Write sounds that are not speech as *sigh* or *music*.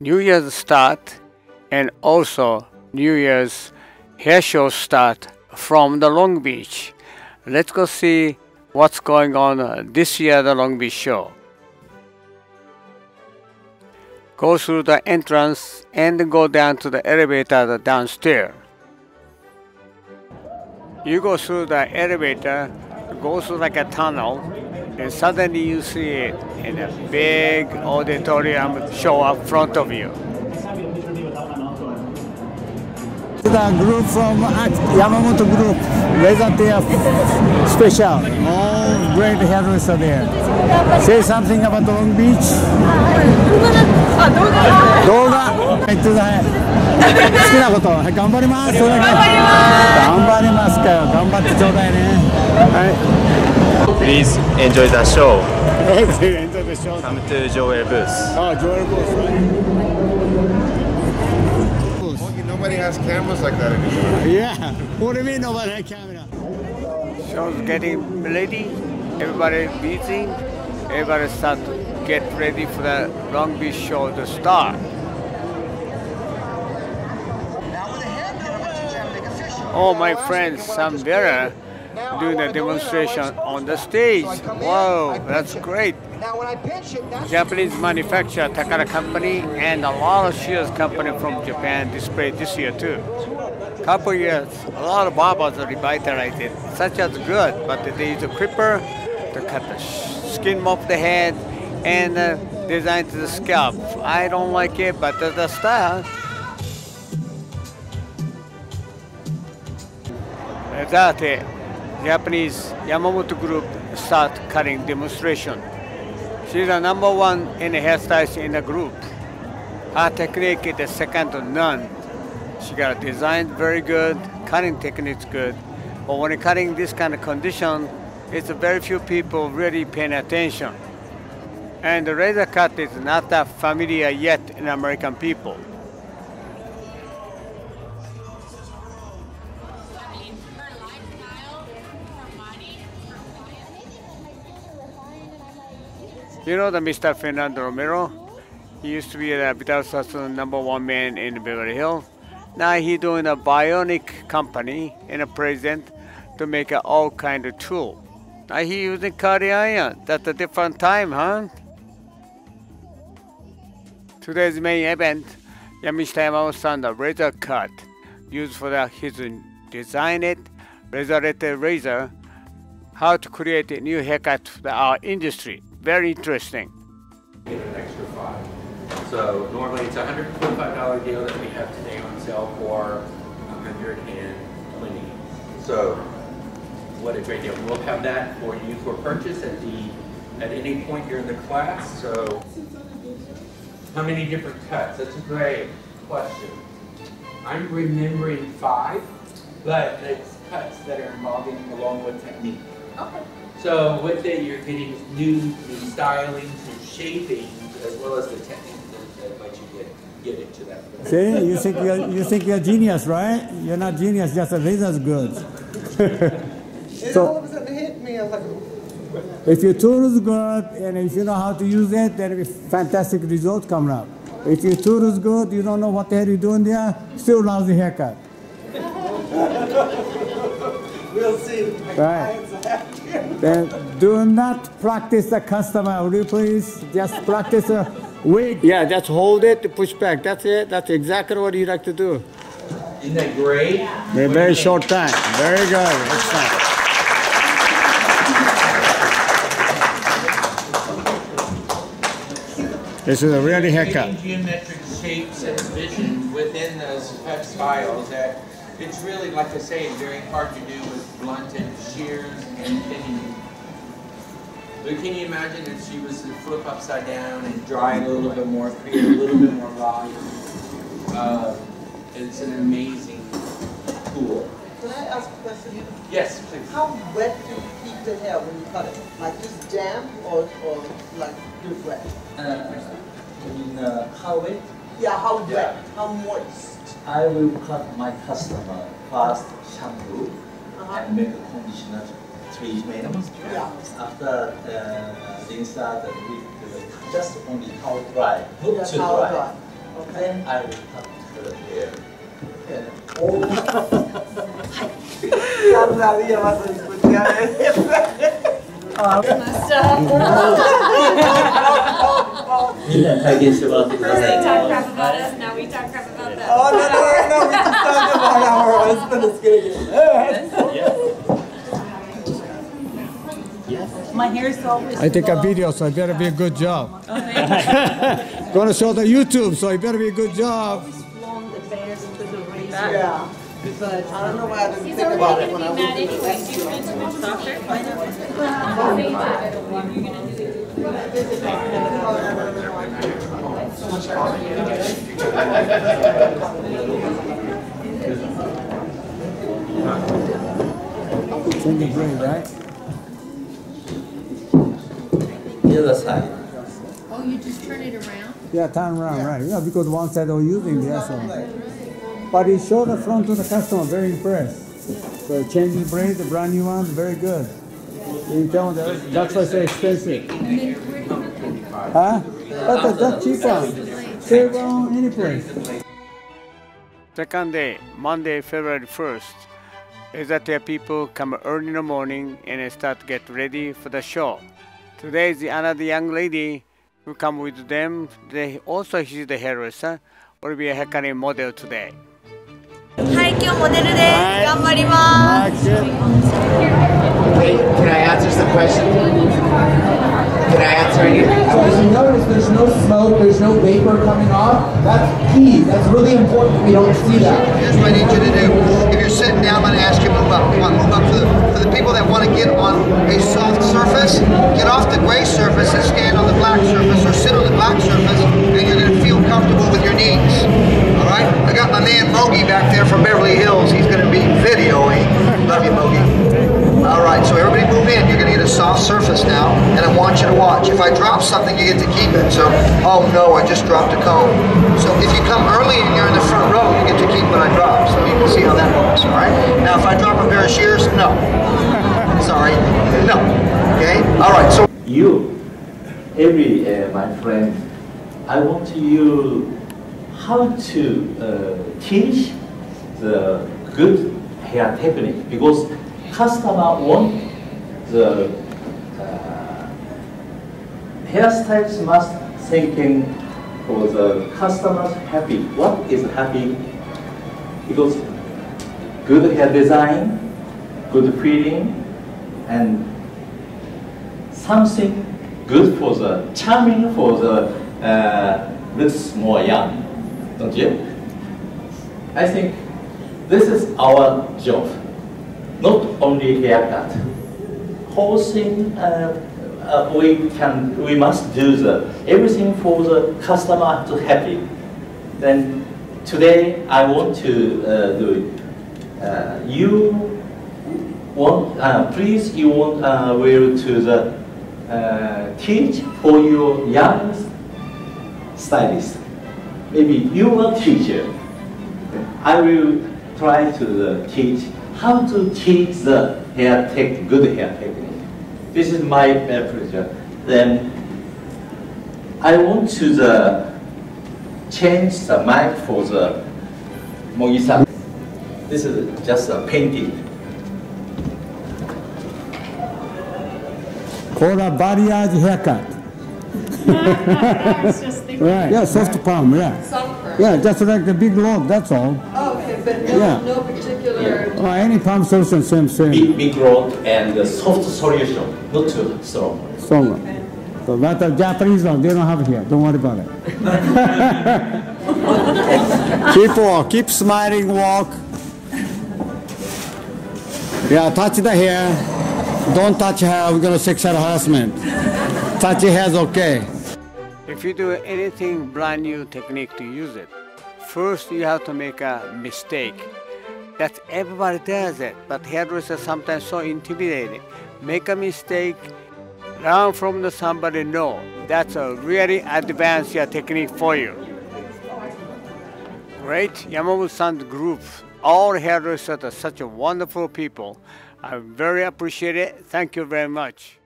New Year's start and also New Year's hair show start from the Long Beach. Let's go see what's going on this year the Long Beach show. Go through the entrance and go down to the elevator downstairs. You go through the elevator, go through like a tunnel, and suddenly you see it in a big auditorium show up front of you. The group from Yamamoto Group, Laser Tear Special. All great heroes are there. Say something about Long Beach. 動画えっとね好きなことはい頑張りますそれだけ頑張りますかよ頑張ってちょうだいねはい Please enjoy the show. Enjoy the show. Come to Joel booth. Oh, Joel Booth, Nobody has cameras like that anymore. Yeah. What do you mean nobody had camera? Show's getting ready. Everybody busy. Everybody start to get ready for the Long Beach show to start. Oh, my friend Sam Doing the demonstration on the stage. Wow, that's great. Now, when I pinch it, that's Japanese manufacturer Takara Company and a lot of shoes company from Japan displayed this year too. Couple years, a lot of barbers are revitalized, such as good, but they use a clipper to cut the skin off the head and uh, design to the scalp. I don't like it, but that's the style. さて、Japanese Yamamoto Group start cutting demonstration. She's the number one in the hairstylist in the group. Her technique is the second to none. She got a design very good, cutting technique's good. But when you're cutting this kind of condition, it's very few people really paying attention. And the razor cut is not that familiar yet in American people. You know the Mr. Fernando Romero? He used to be the number one man in Beverly Hills. Now he doing a bionic company in a present to make a all kind of tool. Now he using iron. That's a different time, huh? Today's main event, Yamishita Yamamoto the razor cut used for the, his design it, Razarte razor, how to create a new haircut for our industry. Very interesting. get an extra five. So normally it's a hundred and twenty-five dollar deal that we have today on sale for a hundred and twenty. So what a great deal. We'll have that for you for purchase at the, at any point during the class, so. How many different cuts? That's a great question. I'm remembering five, but it's cuts that are involving the longwood technique. Okay. So with it, you're getting new, new stylings and shapings, as well as the technique that, that lets you get, get into that. See, you think you're, you think you're genius, right? You're not genius, just the razor's good. it So- all of a sudden hit me. I was like, If your tool is good and if you know how to use it, then a fantastic result coming up. If your tool is good, you don't know what the hell you're doing there, still lousy haircut. *laughs* we'll see. Right. Clients are happy. Then do not practice the customer, will you please? Just practice a wig. Yeah, just hold it, to push back. That's it. That's exactly what you like to do. Isn't that great? In a very short time. Very good. Excellent. This is a really haircut. Geometric shapes and visions within those styles that it's really, like I say, very hard to do with blunted shears and pinning. But can you imagine if she was to flip upside down and dry it a little bit more, create a little bit more volume? Uh, it's an amazing tool. Can I ask a question? Yes, please. How wet do you keep the hair when you cut it? Like just damp or, or like good wet? Uh, in uh, how wet? Yeah, how Yeah. wet? How moist? I will cut my customer first shampoo and make a conditional yeah. After uh, the insert, we just only towel dry, yeah. too dry. dry. Okay. Then I will cut the hair. And all Master. First they talk crap about us, now we talk crap about them. No, no, no, we just talked about our husband is getting My hair is always I take a video, so it better be a good job. *laughs* Gonna show the YouTube, so it better be a good job. long advanced to the razor. Yeah. But I don't know why I didn't he's think about it when be I mad was. anyway. Do you want to come softer? Change the brain, right? The other side. Oh, you just turn it around? Yeah, turn around, right? Yeah, because one side are using the other one. But he showed the front to the customer, very impressed. So changing the braid, the brand new one, very good. You tell them that- that's why it's expensive. Huh? That's cheaper. Save on any place. Second day, Monday, February 1st, is that their people come early in the morning and start get ready for the show. Today is another young lady who come with them. They also she's the hairdresser will be a Hekane model today. Hi, model today. I'm going Wait, can I answer some question? Can I answer any? So as you notice, there's no smoke, there's no vapor coming off. That's key. That's really important. We don't see that. Here's what I need you to do. Surface now, and I want you to watch. If I drop something, you get to keep it. So, oh no, I just dropped a comb. So if you come early and you're in the front row, you get to keep what I drop. So you can see how that works, all right? Now, if I drop a pair of shears, no. *laughs* Sorry, no. Okay? All right, so You, every uh, my friend, I want you how to uh, teach the good hair technique because customer want the hairstyles must thinking for the customers happy. What is happy? Because good hair design, good feeling, and something good for the charming for the uh, looks more young, don't you? I think this is our job, not only haircut. Whole thing uh, uh, we can we must do the everything for the customer to happy. Then today I want to uh, do it. Uh, you want uh, please you want uh, will to the uh, teach for your young stylist. Maybe you are teacher. I will try to uh, teach how to teach the hair tech, good hair technique. This is my uh, pleasure. Then I want to the change the mic for the Mogi-san. This is just a painting. Called a balayage haircut. I was just thinking. Right. Yeah, soft palm, yeah. Soft perm. Yeah, just like the big log, that's all. Okay, but no, Yeah. no particular. Oh, any palm solution, same, same. Big, big rod and the soft solution, not too strong. Stronger. So but the Japanese one, they don't have it here. Don't worry about it. *laughs* keep walk, keep smiling, walk. Yeah, touch the hair. Don't touch hair. We're gonna sexual harassment. Touch your hair's okay. If you do anything brand new technique to use it, first you have to make a mistake. That everybody does it, but hairdressers sometimes so intimidating. Make a mistake, learn from the somebody know. That's a really advanced technique for you. Great Yamamoto-san group. All hairdressers are such a wonderful people. I very appreciate it. Thank you very much.